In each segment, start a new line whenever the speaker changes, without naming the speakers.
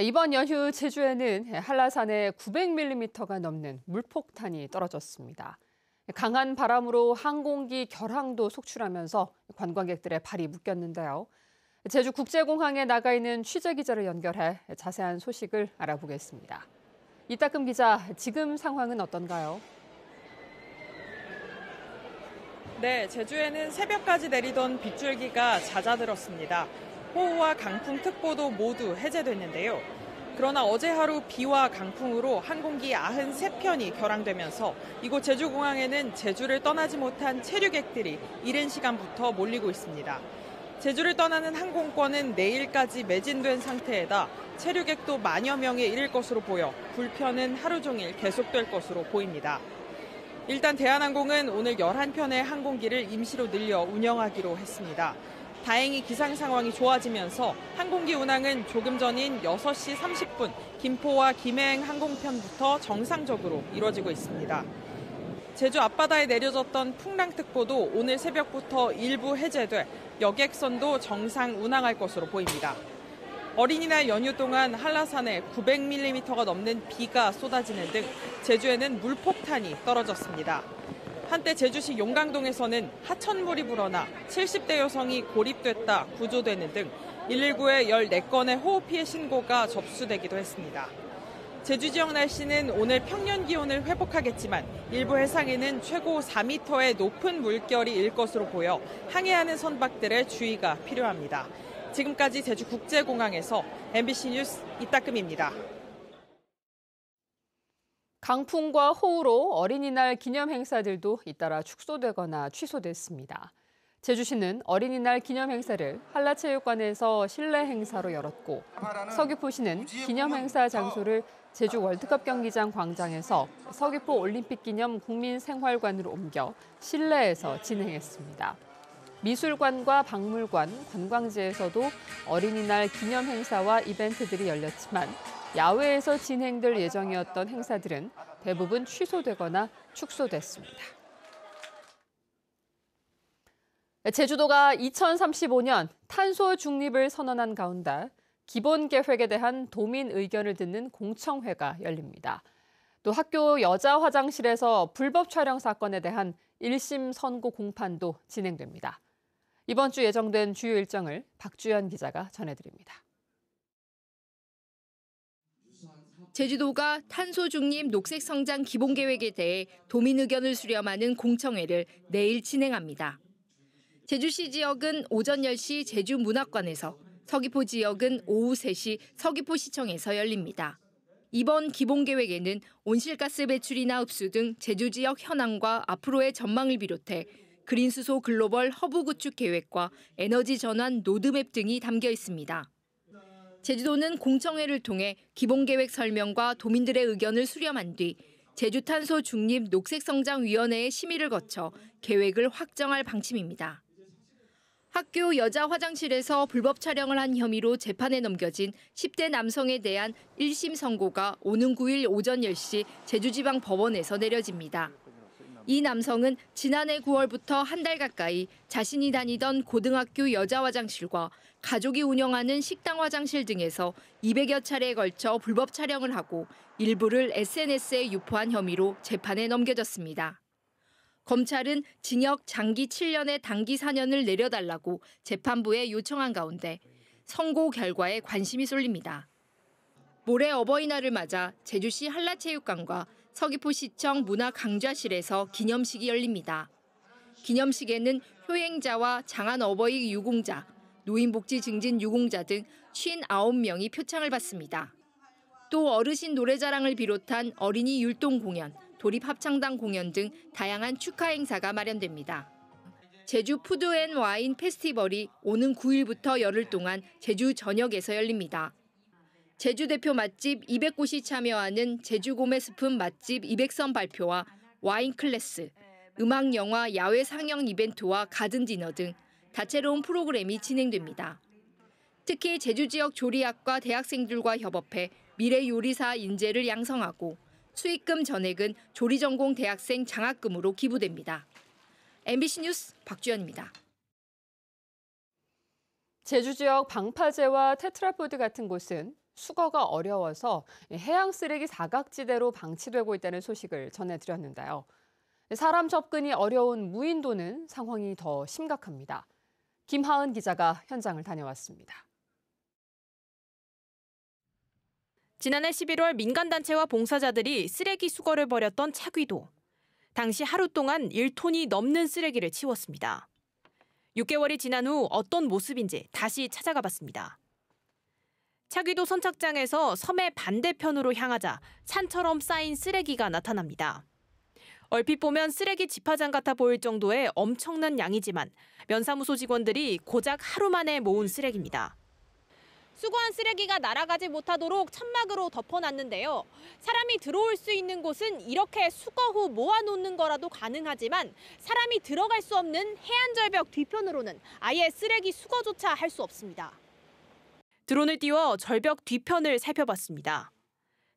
이번 연휴 제주에는 한라산에 900mm가 넘는 물폭탄이 떨어졌습니다. 강한 바람으로 항공기 결항도 속출하면서 관광객들의 발이 묶였는데요. 제주 국제공항에 나가 있는 취재 기자를 연결해 자세한 소식을 알아보겠습니다. 이따금 기자, 지금 상황은 어떤가요?
네, 제주에는 새벽까지 내리던 빗줄기가 잦아들었습니다. 호우와 강풍 특보도 모두 해제됐는데요. 그러나 어제 하루 비와 강풍으로 항공기 93편이 결항되면서 이곳 제주공항에는 제주를 떠나지 못한 체류객들이 이른 시간부터 몰리고 있습니다. 제주를 떠나는 항공권은 내일까지 매진된 상태에다 체류객도 만여 명에 이를 것으로 보여 불편은 하루 종일 계속될 것으로 보입니다. 일단 대한항공은 오늘 11편의 항공기를 임시로 늘려 운영하기로 했습니다. 다행히 기상 상황이 좋아지면서 항공기 운항은 조금 전인 6시 30분 김포와 김해행 항공편부터 정상적으로 이루어지고 있습니다. 제주 앞바다에 내려졌던 풍랑특보도 오늘 새벽부터 일부 해제돼 여객선도 정상 운항할 것으로 보입니다. 어린이날 연휴 동안 한라산에 900mm가 넘는 비가 쏟아지는 등 제주에는 물폭탄이 떨어졌습니다. 한때 제주시 용강동에서는 하천물이 불어나 70대 여성이 고립됐다 구조되는 등 119에 14건의 호흡 피해 신고가 접수되기도 했습니다. 제주 지역 날씨는 오늘 평년 기온을 회복하겠지만 일부 해상에는 최고 4m의 높은 물결이 일 것으로 보여 항해하는 선박들의 주의가 필요합니다. 지금까지 제주국제공항에서 MBC 뉴스 이따금입니다.
강풍과 호우로 어린이날 기념 행사들도 잇따라 축소되거나 취소됐습니다. 제주시는 어린이날 기념 행사를 한라체육관에서 실내 행사로 열었고 서귀포시는 기념 행사 장소를 제주 월드컵 경기장 광장에서 서귀포 올림픽 기념 국민생활관으로 옮겨 실내에서 진행했습니다. 미술관과 박물관, 관광지에서도 어린이날 기념 행사와 이벤트들이 열렸지만 야외에서 진행될 예정이었던 행사들은 대부분 취소되거나 축소됐습니다. 제주도가 2035년 탄소 중립을 선언한 가운데 기본 계획에 대한 도민 의견을 듣는 공청회가 열립니다. 또 학교 여자 화장실에서 불법 촬영 사건에 대한 1심 선고 공판도 진행됩니다. 이번 주 예정된 주요 일정을 박주연 기자가 전해드립니다.
제주도가 탄소 중립 녹색 성장 기본 계획에 대해 도민 의견을 수렴하는 공청회를 내일 진행합니다. 제주시 지역은 오전 10시 제주문학관에서, 서귀포 지역은 오후 3시 서귀포시청에서 열립니다. 이번 기본 계획에는 온실가스 배출이나 흡수 등 제주 지역 현황과 앞으로의 전망을 비롯해 그린수소 글로벌 허브 구축 계획과 에너지 전환 로드맵 등이 담겨 있습니다. 제주도는 공청회를 통해 기본계획 설명과 도민들의 의견을 수렴한 뒤 제주탄소 중립 녹색성장위원회의 심의를 거쳐 계획을 확정할 방침입니다. 학교 여자 화장실에서 불법 촬영을 한 혐의로 재판에 넘겨진 10대 남성에 대한 1심 선고가 오는 9일 오전 10시 제주지방법원에서 내려집니다. 이 남성은 지난해 9월부터 한 달 가까이 자신이 다니던 고등학교 여자 화장실과 가족이 운영하는 식당 화장실 등에서 200여 차례에 걸쳐 불법 촬영을 하고 일부를 SNS에 유포한 혐의로 재판에 넘겨졌습니다. 검찰은 징역 장기 7년에 단기 4년을 내려달라고 재판부에 요청한 가운데 선고 결과에 관심이 쏠립니다. 모레 어버이날을 맞아 제주시 한라체육관과 서귀포시청 문화강좌실에서 기념식이 열립니다. 기념식에는 효행자와 장안 어버이 유공자, 노인복지 증진 유공자 등 59명이 표창을 받습니다. 또 어르신 노래자랑을 비롯한 어린이 율동 공연, 도립합창단 공연 등 다양한 축하 행사가 마련됩니다. 제주 푸드앤와인 페스티벌이 오는 9일부터 열흘 동안 제주 전역에서 열립니다. 제주 대표 맛집 200곳이 참여하는 제주 고메 스푼 맛집 200선 발표와 와인 클래스, 음악 영화 야외 상영 이벤트와 가든 디너 등 다채로운 프로그램이 진행됩니다. 특히 제주 지역 조리학과 대학생들과 협업해 미래 요리사 인재를 양성하고 수익금 전액은 조리 전공 대학생 장학금으로 기부됩니다. MBC 뉴스 박주연입니다.
제주 지역 방파제와 테트라포드 같은 곳은 수거가 어려워서 해양 쓰레기 사각지대로 방치되고 있다는 소식을 전해드렸는데요. 사람 접근이 어려운 무인도는 상황이 더 심각합니다. 김하은 기자가 현장을 다녀왔습니다.
지난해 11월 민간단체와 봉사자들이 쓰레기 수거를 벌였던 차귀도. 당시 하루 동안 1톤이 넘는 쓰레기를 치웠습니다. 6개월이 지난 후 어떤 모습인지 다시 찾아가 봤습니다. 차귀도 선착장에서 섬의 반대편으로 향하자 산처럼 쌓인 쓰레기가 나타납니다. 얼핏 보면 쓰레기 집화장 같아 보일 정도의 엄청난 양이지만 면사무소 직원들이 고작 하루 만에 모은 쓰레기입니다. 수거한 쓰레기가 날아가지 못하도록 천막으로 덮어놨는데요. 사람이 들어올 수 있는 곳은 이렇게 수거 후 모아놓는 거라도 가능하지만 사람이 들어갈 수 없는 해안절벽 뒤편으로는 아예 쓰레기 수거조차 할 수 없습니다. 드론을 띄워 절벽 뒤편을 살펴봤습니다.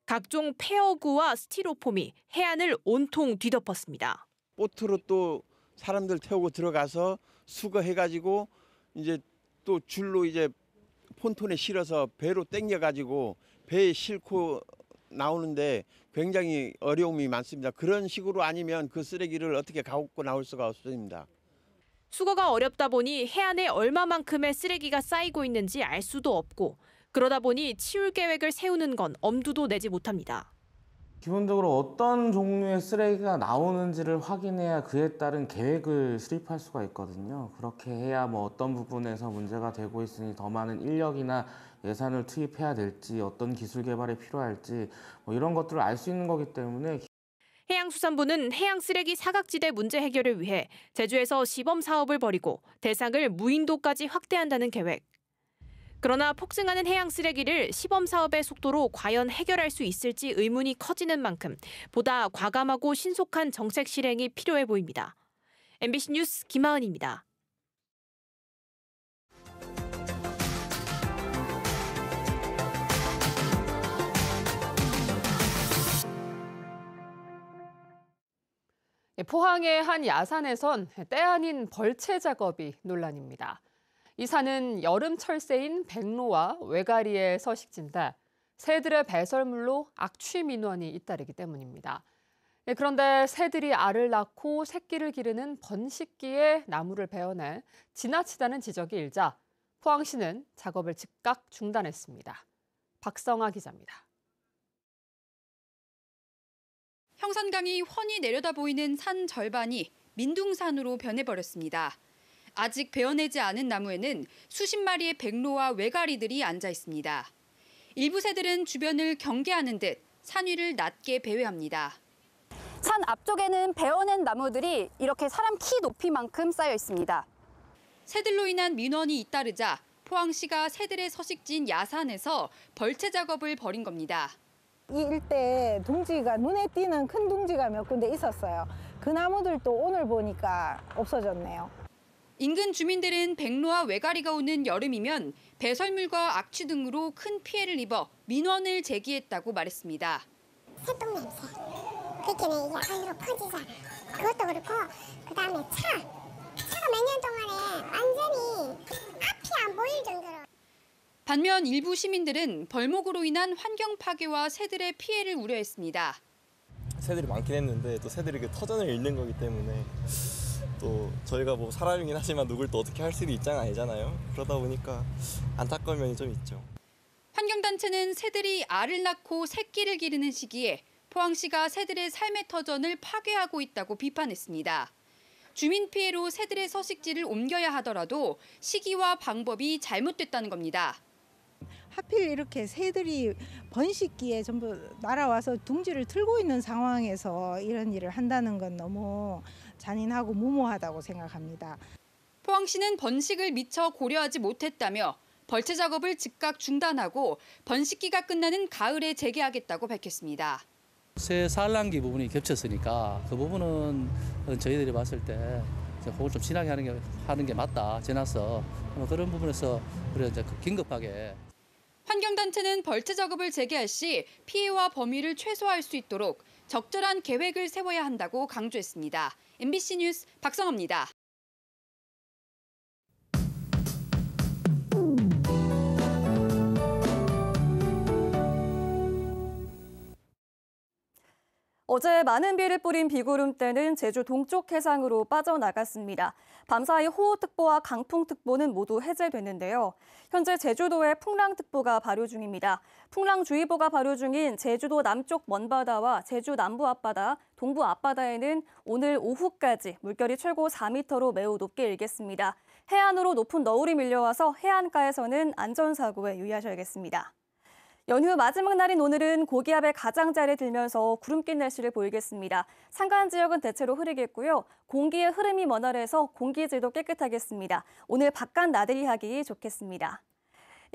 각종 폐어구와 스티로폼이 해안을 온통 뒤덮었습니다.
보트로 또 사람들 태우고 들어가서 수거해가지고 이제 또 줄로 이제 폰톤에 실어서 배로 땡겨가지고 배에 싣고 나오는데 굉장히 어려움이 많습니다. 그런 식으로 아니면 그 쓰레기를 어떻게 갖고 나올 수가 없습니다.
수거가 어렵다 보니 해안에 얼마만큼의 쓰레기가 쌓이고 있는지 알 수도 없고 그러다 보니 치울 계획을 세우는 건 엄두도 내지 못합니다.
기본적으로 어떤 종류의 쓰레기가 나오는지를 확인해야 그에 따른 계획을 수립할 수가 있거든요. 그렇게 해야 뭐 어떤 부분에서 문제가 되고 있으니 더 많은 인력이나 예산을 투입해야 될지 어떤 기술 개발이 필요할지 뭐 이런 것들을 알 수 있는 거기 때문에
해양수산부는 해양 쓰레기 사각지대 문제 해결을 위해 제주에서 시범 사업을 벌이고 대상을 무인도까지 확대한다는 계획. 그러나 폭증하는 해양 쓰레기를 시범 사업의 속도로 과연 해결할 수 있을지 의문이 커지는 만큼 보다 과감하고 신속한 정책 실행이 필요해 보입니다. MBC 뉴스 김하은입니다.
포항의 한 야산에선 때 아닌 벌채 작업이 논란입니다. 이 산은 여름 철새인 백로와 외가리의 서식지인데 새들의 배설물로 악취 민원이 잇따르기 때문입니다. 네, 그런데 새들이 알을 낳고 새끼를 기르는 번식기에 나무를 베어내 지나치다는 지적이 일자 포항시는 작업을 즉각 중단했습니다. 박성아 기자입니다.
형산강이 훤히 내려다 보이는 산 절반이 민둥산으로 변해버렸습니다. 아직 베어내지 않은 나무에는 수십 마리의 백로와 외가리들이 앉아 있습니다. 일부 새들은 주변을 경계하는 듯 산 위를 낮게 배회합니다.
산 앞쪽에는 베어낸 나무들이 이렇게 사람 키 높이만큼 쌓여 있습니다.
새들로 인한 민원이 잇따르자 포항시가 새들의 서식지인 야산에서 벌채 작업을 벌인 겁니다.
이 일대 둥지가 눈에 띄는 큰 둥지가 몇 군데 있었어요. 그 나무들도 오늘 보니까 없어졌네요.
인근 주민들은 백로와 외가리가 오는 여름이면 배설물과 악취 등으로 큰 피해를 입어 민원을 제기했다고 말했습니다.
새똥 냄새. 그렇게 이게 아이로 퍼지잖아. 그것도 그렇고 그 다음에 차.
반면 일부 시민들은 벌목으로 인한 환경 파괴와 새들의 피해를 우려했습니다.
새들이 많긴 했는데 또 새들이 그 터전을 잃는 거기 때문에 또 저희가 뭐 사람이긴 하지만 누굴 또 어떻게 할 수도 있잖아 아니잖아요. 그러다 보니까 안타까운 면이 좀 있죠.
환경단체는 새들이 알을 낳고 새끼를 기르는 시기에 포항시가 새들의 삶의 터전을 파괴하고 있다고 비판했습니다. 주민 피해로 새들의 서식지를 옮겨야 하더라도 시기와 방법이 잘못됐다는 겁니다.
하필 이렇게 새들이 번식기에 전부 날아와서 둥지를 틀고 있는 상황에서 이런 일을 한다는 건 너무 잔인하고 무모하다고 생각합니다.
포항시는 번식을 미처 고려하지 못했다며 벌채 작업을 즉각 중단하고 번식기가 끝나는 가을에 재개하겠다고 밝혔습니다.
새 산란기 부분이 겹쳤으니까 그 부분은 저희들이 봤을 때 그걸 좀 진하게 하는 게 하는 게 맞다. 지나서 그런 부분에서 우리가 이제 긴급하게
환경단체는 벌채 작업을 재개할 시 피해와 범위를 최소화할 수 있도록 적절한 계획을 세워야 한다고 강조했습니다. MBC 뉴스 박성호입니다.
어제 많은 비를 뿌린 비구름대는 제주 동쪽 해상으로 빠져나갔습니다. 밤사이 호우특보와 강풍특보는 모두 해제됐는데요. 현재 제주도에 풍랑특보가 발효 중입니다. 풍랑주의보가 발효 중인 제주도 남쪽 먼바다와 제주 남부 앞바다, 동부 앞바다에는 오늘 오후까지 물결이 최고 4m로 매우 높게 일겠습니다. 해안으로 높은 너울이 밀려와서 해안가에서는 안전사고에 유의하셔야겠습니다. 연휴 마지막 날인 오늘은 고기압의 가장자리에 들면서 구름 낀 날씨를 보이겠습니다. 산간 지역은 대체로 흐리겠고요. 공기의 흐름이 원활해서 공기질도 깨끗하겠습니다. 오늘 바깥 나들이 하기 좋겠습니다.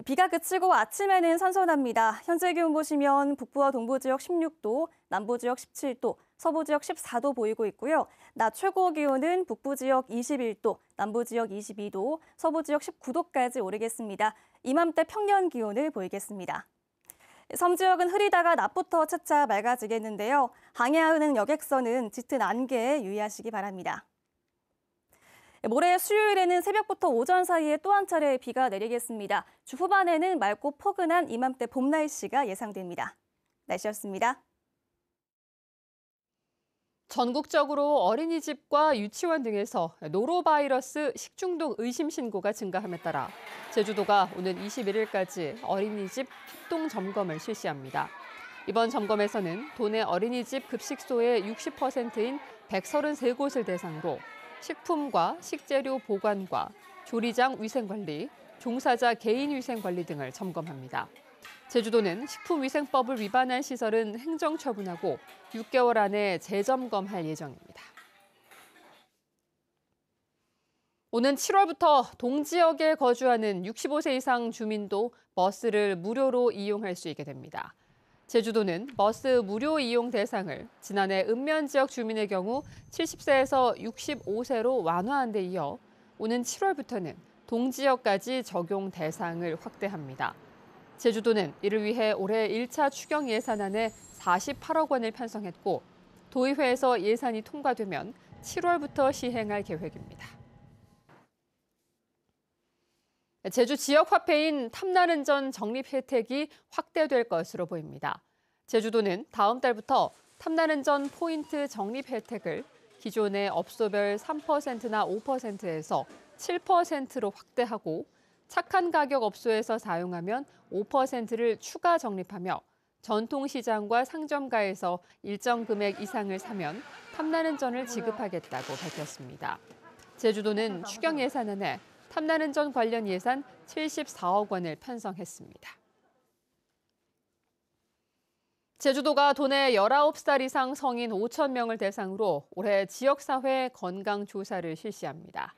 비가 그치고 아침에는 선선합니다. 현재 기온 보시면 북부와 동부 지역 16도, 남부 지역 17도, 서부 지역 14도 보이고 있고요. 낮 최고 기온은 북부 지역 21도, 남부 지역 22도, 서부 지역 19도까지 오르겠습니다. 이맘때 평년 기온을 보이겠습니다. 섬 지역은 흐리다가 낮부터 차차 맑아지겠는데요. 항해하는 여객선은 짙은 안개에 유의하시기 바랍니다. 모레 수요일에는 새벽부터 오전 사이에 또 한 차례 비가 내리겠습니다. 주 후반에는 맑고 포근한 이맘때 봄 날씨가 예상됩니다. 날씨였습니다.
전국적으로 어린이집과 유치원 등에서 노로바이러스 식중독 의심 신고가 증가함에 따라 제주도가 오는 21일까지 어린이집 합동 점검을 실시합니다. 이번 점검에서는 도내 어린이집 급식소의 60%인 133곳을 대상으로 식품과 식재료 보관과 조리장 위생관리, 종사자 개인 위생관리 등을 점검합니다. 제주도는 식품위생법을 위반한 시설은 행정 처분하고 6개월 안에 재점검할 예정입니다. 오는 7월부터 동지역에 거주하는 65세 이상 주민도 버스를 무료로 이용할 수 있게 됩니다. 제주도는 버스 무료 이용 대상을 지난해 읍면 지역 주민의 경우 70세에서 65세로 완화한 데 이어 오는 7월부터는 동지역까지 적용 대상을 확대합니다. 제주도는 이를 위해 올해 1차 추경 예산안에 48억 원을 편성했고 도의회에서 예산이 통과되면 7월부터 시행할 계획입니다. 제주 지역 화폐인 탐나는 전 적립 혜택이 확대될 것으로 보입니다. 제주도는 다음 달부터 탐나는 전 포인트 적립 혜택을 기존의 업소별 3%나 5%에서 7%로 확대하고 착한 가격 업소에서 사용하면 5%를 추가 적립하며 전통시장과 상점가에서 일정 금액 이상을 사면 탐나는 전을 지급하겠다고 밝혔습니다. 제주도는 추경 예산안에 탐나는 전 관련 예산 74억 원을 편성했습니다. 제주도가 도내 19살 이상 성인 5천 명을 대상으로 올해 지역사회 건강조사를 실시합니다.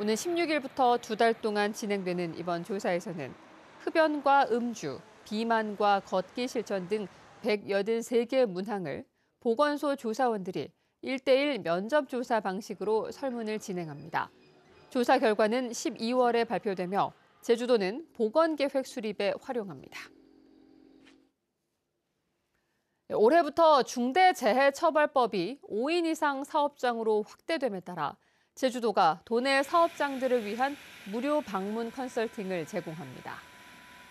오는 16일부터 두 달 동안 진행되는 이번 조사에서는 흡연과 음주, 비만과 걷기 실천 등 183개 문항을 보건소 조사원들이 1대1 면접 조사 방식으로 설문을 진행합니다. 조사 결과는 12월에 발표되며 제주도는 보건계획 수립에 활용합니다. 올해부터 중대재해처벌법이 5인 이상 사업장으로 확대됨에 따라 제주도가 도내 사업장들을 위한 무료 방문 컨설팅을 제공합니다.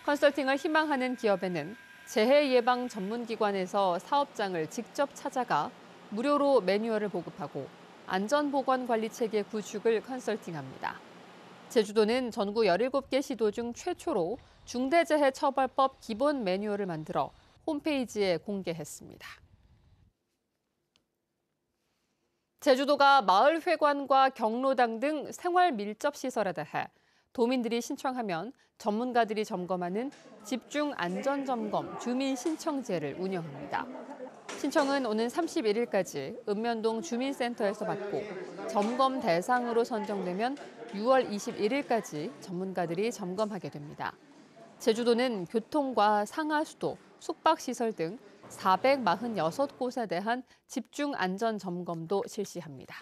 컨설팅을 희망하는 기업에는 재해 예방 전문기관에서 사업장을 직접 찾아가 무료로 매뉴얼을 보급하고 안전보건관리체계 구축을 컨설팅합니다. 제주도는 전국 17개 시도 중 최초로 중대재해처벌법 기본 매뉴얼을 만들어 홈페이지에 공개했습니다. 제주도가 마을회관과 경로당 등 생활 밀접 시설에 대해 도민들이 신청하면 전문가들이 점검하는 집중 안전 점검 주민 신청제를 운영합니다. 신청은 오는 31일까지 읍면동 주민센터에서 받고 점검 대상으로 선정되면 6월 21일까지 전문가들이 점검하게 됩니다. 제주도는 교통과 상하수도, 숙박시설 등 446곳에 대한 집중 안전 점검도 실시합니다.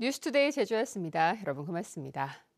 뉴스투데이 제주였습니다. 여러분 고맙습니다.